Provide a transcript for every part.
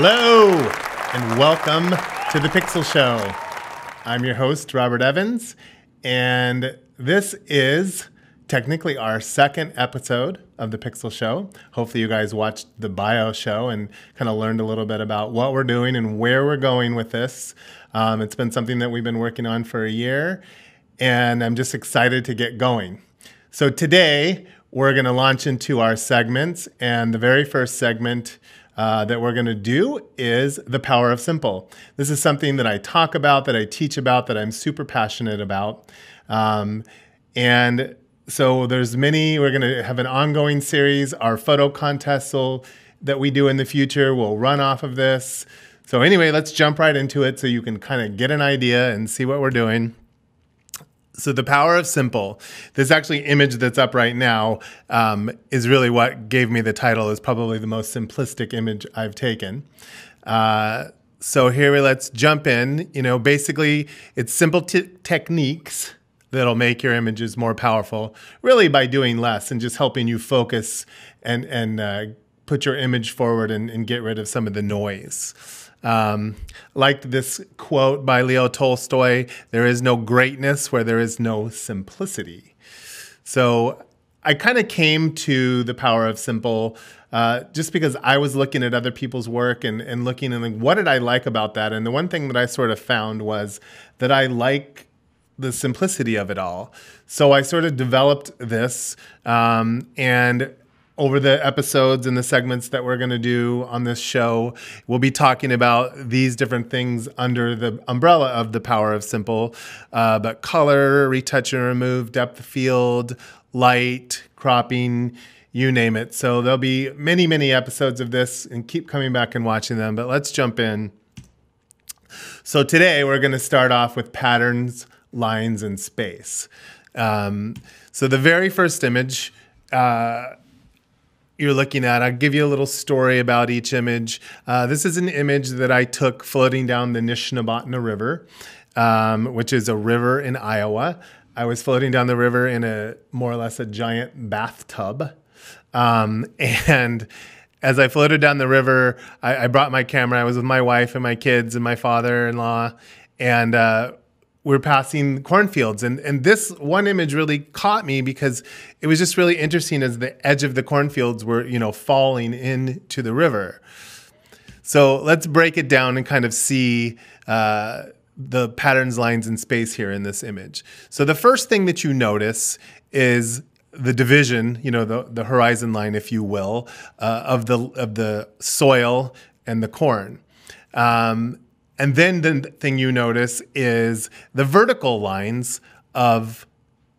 Hello, and welcome to the Pixel Show. I'm your host, Robert Evans, and this is technically our second episode of the Pixel Show. Hopefully, you guys watched the bio show and kind of learned a little bit about what we're doing and where we're going with this. Um, it's been something that we've been working on for a year, and I'm just excited to get going. So, today we're going to launch into our segments, and the very first segment. Uh, that we're going to do is the power of simple. This is something that I talk about, that I teach about, that I'm super passionate about. Um, and so there's many. We're going to have an ongoing series. Our photo contest will, that we do in the future will run off of this. So anyway, let's jump right into it so you can kind of get an idea and see what we're doing. So the power of simple. This actually image that's up right now um, is really what gave me the title. Is probably the most simplistic image I've taken. Uh, so here, we let's jump in. You know, basically, it's simple t- techniques that'll make your images more powerful, really by doing less and just helping you focus and, and uh, put your image forward and, and, get rid of some of the noise. Um, like this quote by Leo Tolstoy there is no greatness where there is no simplicity. So I kind of came to the power of simple uh, just because I was looking at other people's work and, and looking and like, what did I like about that? And the one thing that I sort of found was that I like the simplicity of it all. So I sort of developed this, um, and over the episodes and the segments that we're going to do on this show, we'll be talking about these different things under the umbrella of the power of simple. Uh, but color, retouch and remove, depth of field, light, cropping, you name it. So there'll be many, many episodes of this, and keep coming back and watching them. But let's jump in. So today we're going to start off with patterns lines and space. Um, so the very first image uh, you're looking at, I'll give you a little story about each image. Uh, this is an image that I took floating down the Nishnabotna River, um, which is a river in Iowa. I was floating down the river in a more or less a giant bathtub. Um, and as I floated down the river, I, I, brought my camera. I was with my wife and my kids and my father in law. And uh, we're passing cornfields. And and this one image really caught me because it was just really interesting as the edge of the cornfields were you know falling into the river. So let's break it down and kind of see uh, the patterns lines and space here in this image. So the first thing that you notice is the division you know the, the horizon line if you will uh, of the of the soil and the corn. Um, and then the thing you notice is the vertical lines of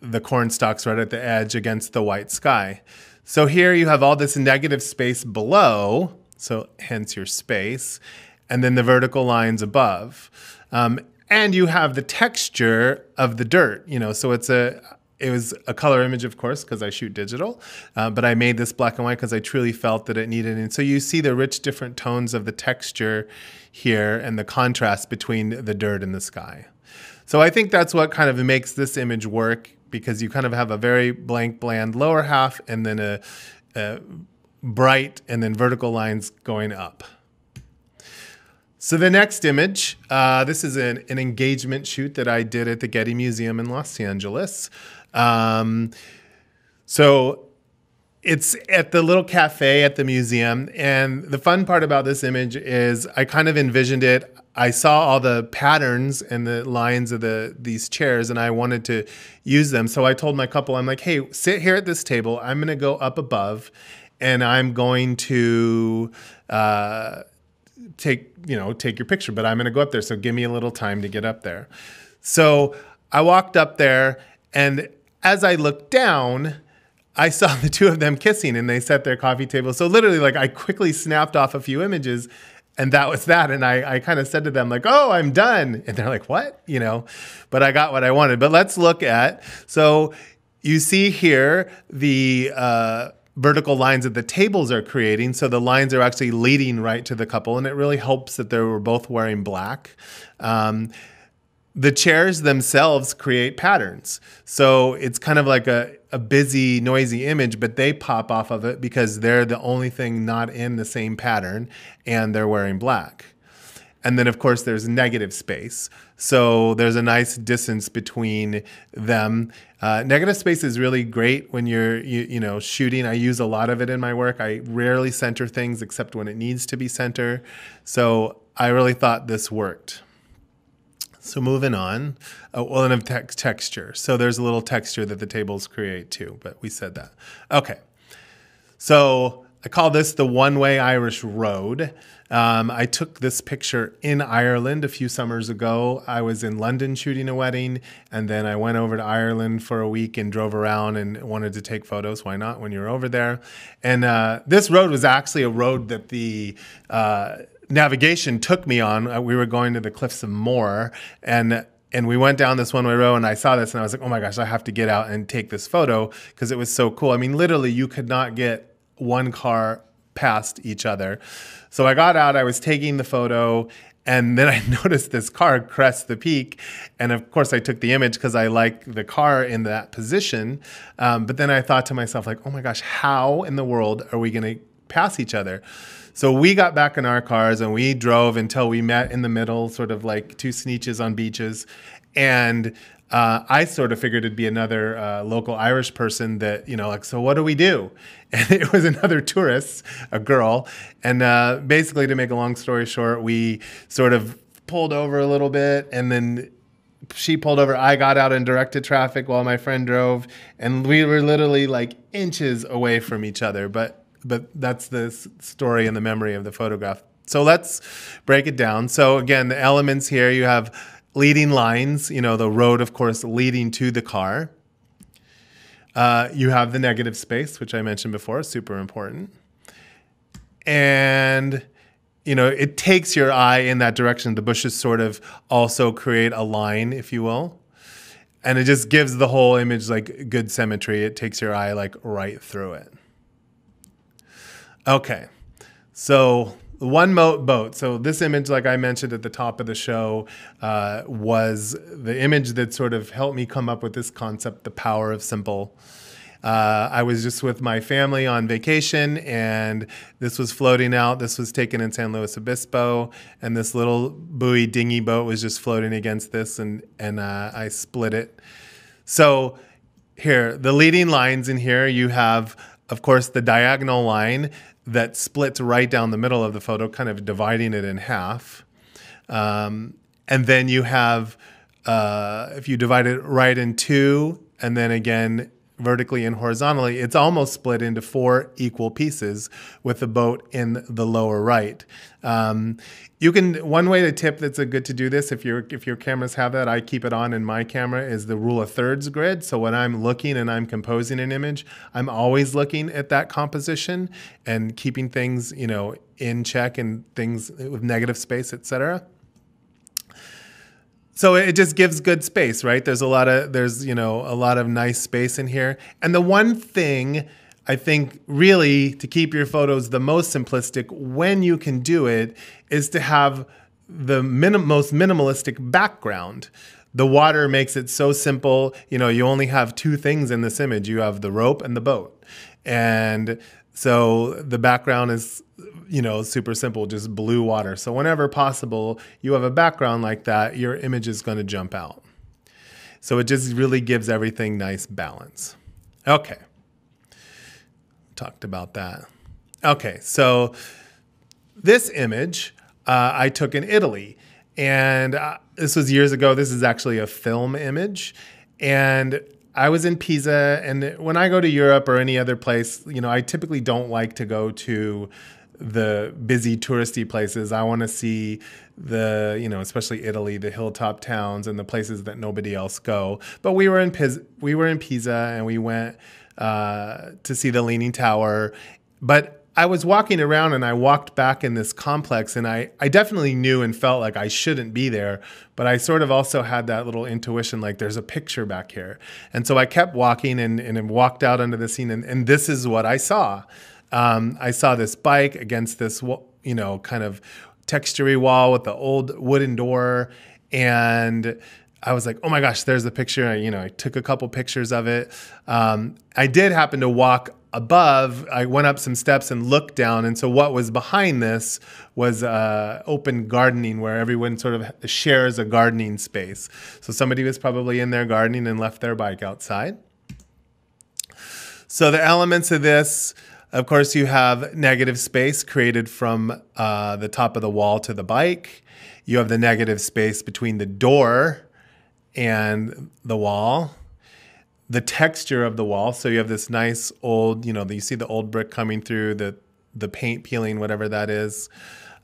the corn stalks right at the edge against the white sky. So here you have all this negative space below, so hence your space, and then the vertical lines above. Um, and you have the texture of the dirt, you know, so it's a it was a color image, of course, because I shoot digital, uh, but I made this black and white because I truly felt that it needed. And so you see the rich different tones of the texture here and the contrast between the dirt and the sky. So I think that's what kind of makes this image work because you kind of have a very blank, bland lower half and then a, a bright and then vertical lines going up. So the next image, uh, this is an, an, engagement shoot that I did at the Getty Museum in Los Angeles. Um, so it's at the little cafe at the museum. And the fun part about this image is I kind of envisioned it. I saw all the patterns and the lines of the these chairs and I wanted to use them. So I told my couple, I'm like, hey, sit here at this table. I'm gonna go up above and I'm going to uh, take, you know, take your picture, but I'm gonna go up there. So give me a little time to get up there. So I walked up there and as I looked down, I saw the two of them kissing and they set their coffee table. So literally, like I quickly snapped off a few images and that was that. And I, I kind of said to them, like, oh, I'm done. And they're like, what? You know, but I got what I wanted. But let's look at, so you see here the uh, vertical lines that the tables are creating. So the lines are actually leading right to the couple. And it really helps that they were both wearing black. Um, the chairs themselves create patterns. So it's kind of like a a busy, noisy image, but they pop off of it because they're the only thing not in the same pattern and they're wearing black. And then, of course, there's negative space. So there's a nice distance between them. Uh, negative space is really great when you're, you, you know, shooting. I use a lot of it in my work. I rarely center things except when it needs to be center. So I really thought this worked. So moving on, oh, well, and of te- texture. So there's a little texture that the tables create too, but we said that. Okay. So I call this the one way Irish road. Um, I took this picture in Ireland a few summers ago. I was in London shooting a wedding, and then I went over to Ireland for a week and drove around and wanted to take photos. Why not when you're over there? And uh, this road was actually a road that the uh, navigation took me on. Uh, we were going to the Cliffs of Moher, and and we went down this one way road and I saw this and I was like, oh my gosh, I have to get out and take this photo because it was so cool. I mean, literally, you could not get one car past each other. So I got out, I was taking the photo, and then I noticed this car crest the peak. And of course, I took the image because I like the car in that position. Um, but then I thought to myself, like, oh my gosh, how in the world are we going to pass each other? So we got back in our cars and we drove until we met in the middle, sort of like two sneetches on beaches. And uh, I sort of figured it'd be another uh, local Irish person that, you know, like, so what do we do? And it was another tourist, a girl. And uh, basically, to make a long story short, we sort of pulled over a little bit and then she pulled over. I got out and directed traffic while my friend drove. And we were literally like inches away from each other. But, but that's the story and the memory of the photograph. So let's break it down. So, again, the elements here you have leading lines, you know, the road, of course, leading to the car. Uh, you have the negative space, which I mentioned before, super important. And, you know, it takes your eye in that direction. The bushes sort of also create a line, if you will. And it just gives the whole image like good symmetry. It takes your eye like right through it. Okay. So one mo- boat. So this image, like I mentioned at the top of the show, uh, was the image that sort of helped me come up with this concept, the power of simple. Uh, I was just with my family on vacation, and this was floating out. This was taken in San Luis Obispo, and this little buoy dinghy boat was just floating against this, and and uh, I split it. So here, the leading lines in here, you have, of course, the diagonal line that splits right down the middle of the photo, kind of dividing it in half. Um, and then you have, uh, if you divide it right in two, and then again vertically and horizontally, it's almost split into four equal pieces with the boat in the lower right. Um, you can one way to tip that's a good to do this if your if your cameras have that I keep it on in my camera is the rule of thirds grid. So when I'm looking and I'm composing an image, I'm always looking at that composition and keeping things you know in check and things with negative space, etc so it just gives good space right? There's a lot of there's you know a lot of nice space in here. And the one thing i think really to keep your photos the most simplistic when you can do it is to have the minim- most minimalistic background. The water makes it so simple. You know you only have two things in this image. You have the rope and the boat. And so the background is you know, super simple, just blue water. So whenever possible, you have a background like that, your image is going to jump out. So it just really gives everything nice balance. Okay. Talked about that. Okay, so this image uh, I took in Italy. And uh, this was years ago. This is actually a film image. And I was in Pisa, and when I go to Europe or any other place, you know, I typically don't like to go to the busy touristy places. I want to see the, you know, especially Italy, the hilltop towns and the places that nobody else go. But we were in Pisa, we were in Pisa and we went uh, to see the Leaning Tower. But I was walking around and I walked back in this complex and I, I definitely knew and felt like I shouldn't be there, but I sort of also had that little intuition like there's a picture back here. And so I kept walking and, and walked out onto the scene and, and this is what I saw. Um, I saw this bike against this, you know, kind of textury wall with the old wooden door, and I was like, oh my gosh, there's the picture. I, you know, I took a couple pictures of it. Um, I did happen to walk above. I went up some steps and looked down, and so what was behind this was uh, open gardening, where everyone sort of shares a gardening space. So somebody was probably in there gardening and left their bike outside. So the elements of this. Of course, you have negative space created from uh, the top of the wall to the bike. You have the negative space between the door and the wall the texture of the wall. So you have this nice old you know you see the old brick coming through the the paint peeling whatever that is.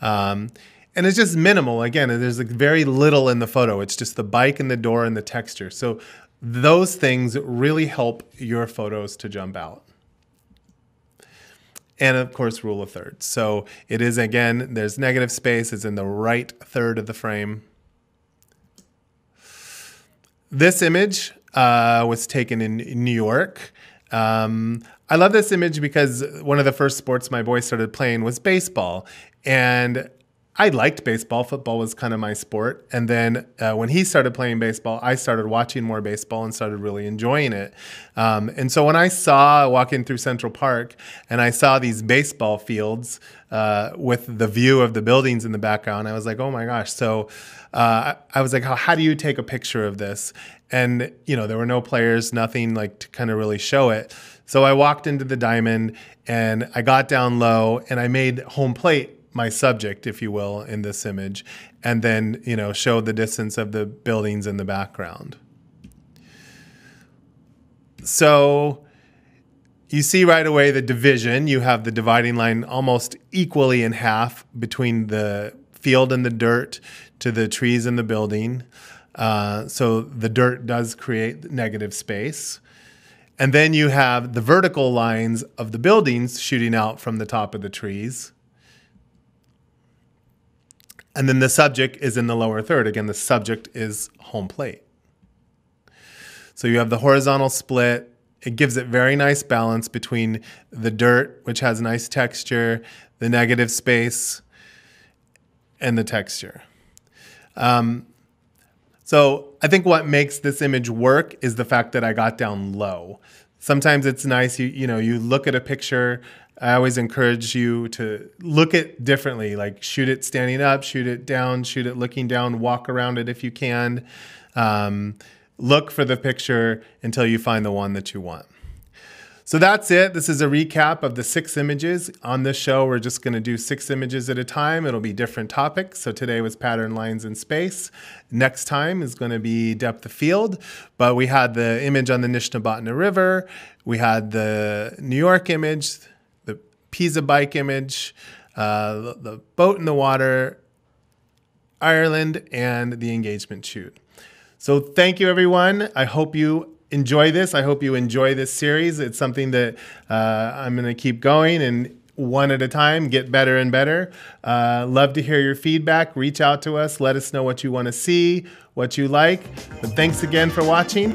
Um, and it's just minimal. Again there's like very little in the photo. It's just the bike and the door and the texture. So those things really help your photos to jump out. And of course rule of thirds. So it is again there's negative space. It's in the right third of the frame. This image uh, was taken in, New York. Um, I love this image because one of the first sports my boy started playing was baseball. And I liked baseball. Football was kind of my sport. And then uh, when he started playing baseball, I started watching more baseball and started really enjoying it. Um, and so when I saw walking through Central Park and I saw these baseball fields uh, with the view of the buildings in the background, I was like, oh my gosh. So uh, I was like, how, how do you take a picture of this? And, you know, there were no players, nothing like to kind of really show it. So I walked into the diamond and I got down low and I made home plate my subject, if you will, in this image, and then, you know, show the distance of the buildings in the background. So you see right away the division. You have the dividing line almost equally in half between the field and the dirt to the trees and the building. Uh, so the dirt does create negative space. And then you have the vertical lines of the buildings shooting out from the top of the trees. And then the subject is in the lower third. Again, the subject is home plate. So you have the horizontal split. It gives it very nice balance between the dirt, which has nice texture, the negative space, and the texture. Um, so I think what makes this image work is the fact that I got down low. Sometimes it's nice, you, you know, you look at a picture. I always encourage you to look at differently, like shoot it standing up, shoot it down, shoot it looking down, walk around it if you can. Um, look for the picture until you find the one that you want. So that's it. This is a recap of the six images. On this show, we're just going to do six images at a time. It'll be different topics. So today was pattern lines in space. Next time is going to be depth of field. But we had the image on the Nishnabotna River. We had the New York image, Pisa bike image, uh, the, boat in the water, Ireland, and the engagement shoot. So thank you, everyone. I hope you enjoy this. I hope you enjoy this series. It's something that uh, I'm going to keep going and one at a time, get better and better. Uh, love to hear your feedback. Reach out to us. Let us know what you want to see, what you like. But thanks again for watching.